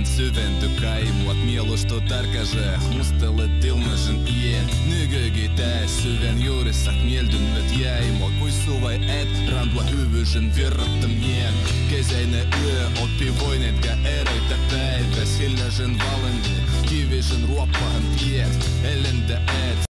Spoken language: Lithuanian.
Syvän syventy kaimuot mielustu tärkäsee Mustelle tilnasen ien Nykygi tää syvän juurissa Mieltynvät jäimo Kui suvai et randua hyvysen virrattam mien Kesäinen yö oppi voinetkä ereitä päivä Hiljaisen valendi Kivisen ruoppahan tiet Ellende et